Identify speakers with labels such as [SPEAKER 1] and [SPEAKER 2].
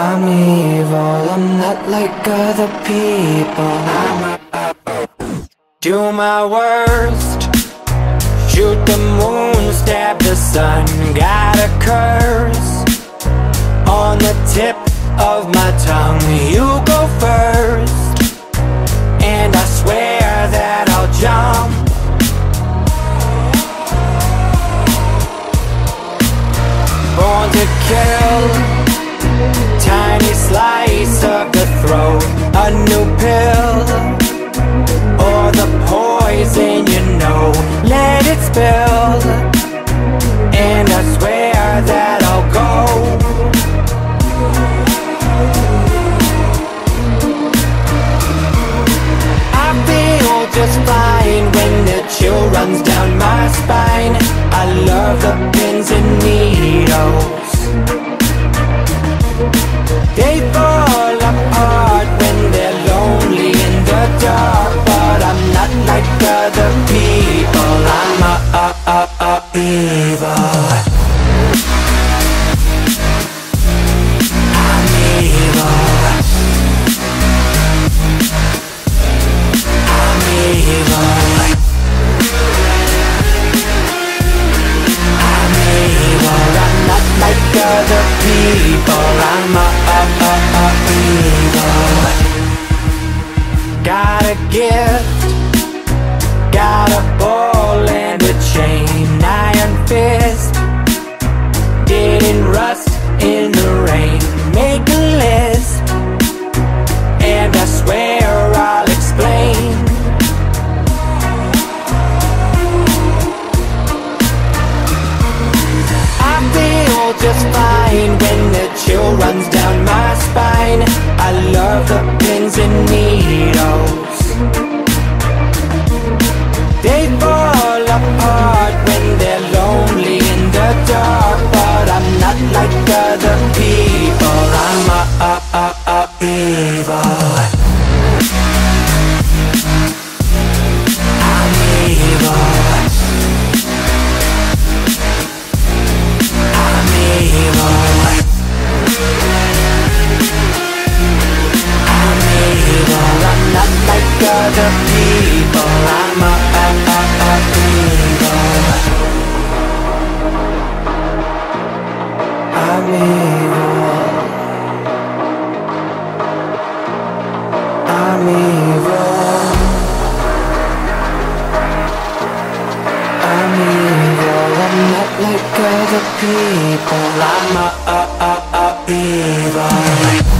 [SPEAKER 1] I'm evil, I'm not like other people. I'm do my worst. Shoot the moon, stab the sun. Got a curse on the tip of my tongue. You go first, tiny slice of the throat. A new pill Or the poison you know. Let it spill And I swear that I'll go. I feel just fine when the chill runs down my spine. I love the But I'm not like other people. I'm a, a, a, a evil. I'm evil. I'm evil. I'm evil. I'm not like other people Got other people. I'm a, a, a, a evil.